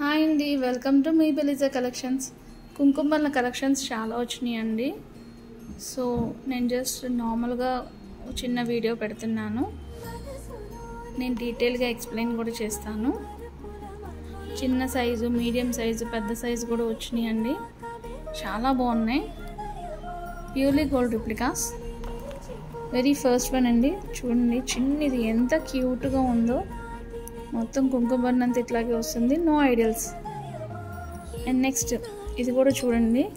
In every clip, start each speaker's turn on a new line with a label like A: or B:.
A: Hi అండి welcome to మీ Beliza collections. కుంకుమల కలెక్షన్స్ చాలా వచ్చినాయి అండి సో నేను జస్ట్ నార్మల్గా చిన్న వీడియో పెడుతున్నాను. నేను డీటెయిల్గా ఎక్స్ప్లెయిన్ కూడా చేస్తాను. చిన్న సైజు మీడియం సైజు పెద్ద సైజు కూడా వచ్చినాయి అండి చాలా బాగున్నాయి. Purely gold replicas. Very first one అండి. చూడండి చిన్నది ఎంత క్యూట్గా ఉందో. మొత్తం కుంకుమర్ణంత ఇట్లాగే వస్తుంది. నో ఐడియల్స్ అండ్ నెక్స్ట్ ఇది కూడా చూడండి.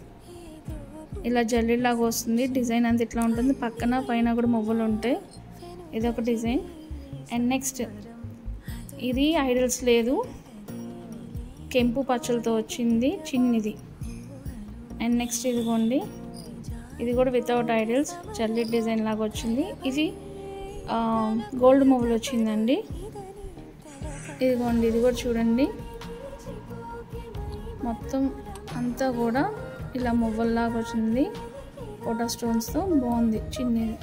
A: ఇలా జల్లిలాగా వస్తుంది. డిజైన్ అంత ఇట్లా ఉంటుంది. పక్కన పైన కూడా మువ్వలు ఉంటాయి. ఇది ఒక డిజైన్ అండ్ నెక్స్ట్ ఇది ఐడల్స్ లేదు. కెంపు పచ్చలతో వచ్చింది. చిన్నది. అండ్ నెక్స్ట్ ఇదిగోండి. ఇది కూడా వితౌట్ ఐడల్స్ జల్లి డిజైన్ లాగా వచ్చింది. ఇది గోల్డ్ మువ్వలు వచ్చిందండి. ఇదిగోండి ఇది కూడా చూడండి. మొత్తం అంతా కూడా ఇలా మువ్వల్లాగా వచ్చింది. ఫోటో స్టోన్స్తో బాగుంది చిన్నది.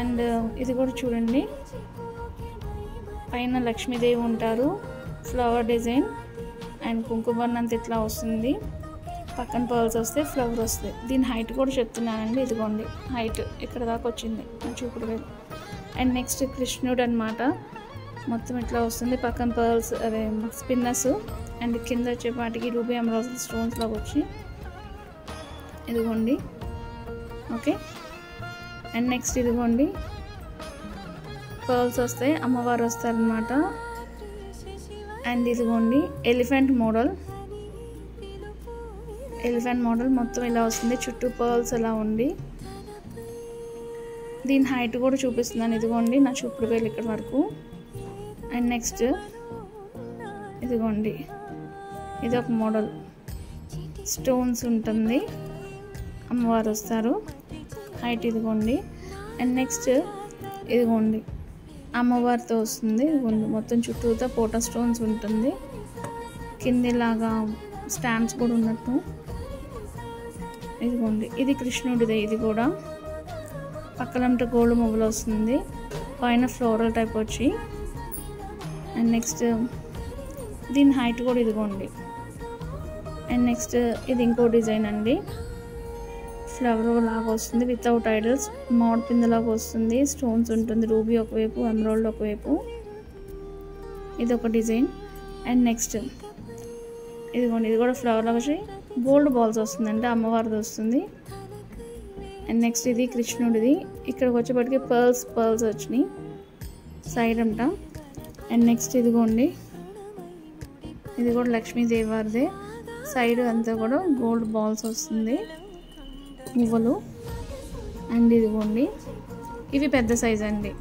A: అండ్ uh, ఇది కూడా చూడండి. పైన లక్ష్మీదేవి ఉంటారు ఫ్లవర్ డిజైన్ అండ్ కుంకుమన్నంత ఇట్లా వస్తుంది. పక్కన పర్ల్స్ వస్తే ఫ్లవర్ వస్తాయి దీని హైట్ కూడా చెప్తున్నానండి ఇదిగోండి. హైట్ ఇక్కడ దాకా వచ్చింది? నా చూపుడు అండ్ నెక్స్ట్ కృష్ణుడు అనమాట మొత్తం ఇట్లా వస్తుంది. పక్కన పర్ల్స్ అదే స్పిన్నర్స్ అండ్ కింద వచ్చేపాటికి రూబీ అమరాజల్ స్టోన్స్ లాగా వచ్చి ఇదిగోండి. ఓకే. అండ్ నెక్స్ట్ ఇదిగోండి. పర్ల్స్ వస్తాయి. అమ్మవారు వస్తారనమాట అండ్ ఇదిగోండి ఎలిఫెంట్ మోడల్. ఎలిఫెంట్ మోడల్ మొత్తం ఇలా వస్తుంది. చుట్టూ పర్ల్స్ అలా ఉండి దీని హైట్ కూడా చూపిస్తున్నాను. ఇదిగోండి నా చూపుడు వేలు ఇక్కడ వరకు. అండ్ నెక్స్ట్ ఇదిగోండి. ఇది ఒక మోడల్. స్టోన్స్ ఉంటుంది. అమ్మవారు వస్తారు. హైట్ ఇదిగోండి. అండ్ నెక్స్ట్ ఇదిగోండి. అమ్మవారితో వస్తుంది. ఇదిగోండి. మొత్తం చుట్టూతో పోటా స్టోన్స్ ఉంటుంది. కిందిలాగా స్టాండ్స్ కూడా ఉన్నట్టు. ఇదిగోండి. ఇది కృష్ణుడిదే. ఇది కూడా పక్కలంట గోల్డ్ మువ్వలు వస్తుంది. పైన ఫ్లోరల్ టైప్ వచ్చి. అండ్ నెక్స్ట్ దీని హైట్ కూడా ఇదిగోండి. అండ్ నెక్స్ట్ ఇది ఇంకో డిజైన్ అండి. ఫ్లవర్ లాగా వస్తుంది వితౌట్ ఐడల్స్ మామిడి పిందలాగా వస్తుంది. స్టోన్స్ ఉంటుంది రూబీ ఒకవైపు ఎమరాల్డ్ ఒకవైపు. ఇది ఒక డిజైన్. అండ్ నెక్స్ట్ ఇదిగోండి ఇది కూడా ఫ్లవర్ లాగా వచ్చి గోల్డ్ బాల్స్ వస్తుందండి అమ్మవారిది వస్తుంది. అండ్ నెక్స్ట్ ఇది కృష్ణుడిది. ఇక్కడికి వచ్చేప్పటికి పర్ల్స్ పర్ల్స్ వచ్చినాయి. సైడ్ అంట. అండ్ నెక్స్ట్ ఇదిగోండి. ఇది కూడా లక్ష్మీదేవి వారిదే సైడ్ అంతా కూడా గోల్డ్ బాల్స్ వస్తుంది. నువ్వులు అండ్ ఇదిగోండి. ఇవి పెద్ద సైజ్ అండి.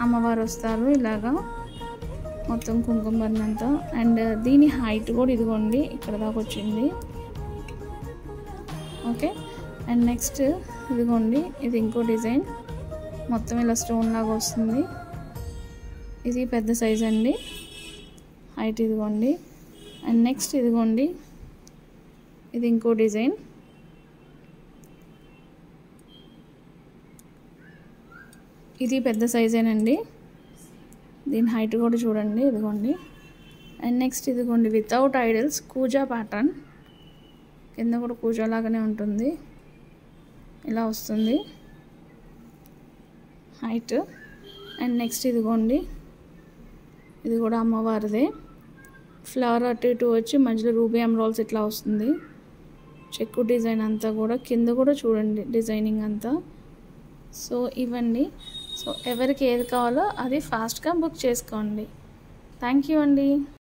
A: అమ్మవారు వస్తారు ఇలాగా. మొత్తం కుంకుమ అంతా అండ్ దీని హైట్ కూడా ఇదిగోండి. ఇక్కడ దాకా వచ్చింది. ఓకే అండ్ నెక్స్ట్ ఇదిగోండి. ఇది ఇంకో డిజైన్ మొత్తం ఇలా స్టోన్ లాగా వస్తుంది. ఇది పెద్ద సైజ్ అండి. హైట్ ఇదిగోండి. అండ్ నెక్స్ట్ ఇదిగోండి. ఇది ఇంకో డిజైన్. ఇది పెద్ద సైజేనండి దీని హైట్ కూడా చూడండి ఇదిగోండి. అండ్ నెక్స్ట్ ఇదిగోండి వితౌట్ ఐడల్స్ కూజా ప్యాటర్న్ కింద కూడా కూజా లాగానే ఉంటుంది. ఇలా వస్తుంది. హైట్ అండ్ నెక్స్ట్ ఇదిగోండి. ఇది కూడా అమ్మవారిదే. ఫ్లవర్ అటు ఇటు వచ్చి మధ్యలో రూబీ ఎమరాల్స్ ఇట్లా వస్తుంది. చెక్కు డిజైన్ అంతా కూడా కింద కూడా చూడండి డిజైనింగ్ అంతా. సో ఇవ్వండి. సో ఎవరికి ఏది కావాలో అది ఫాస్ట్గా బుక్ చేసుకోండి. థ్యాంక్ యూ అండి.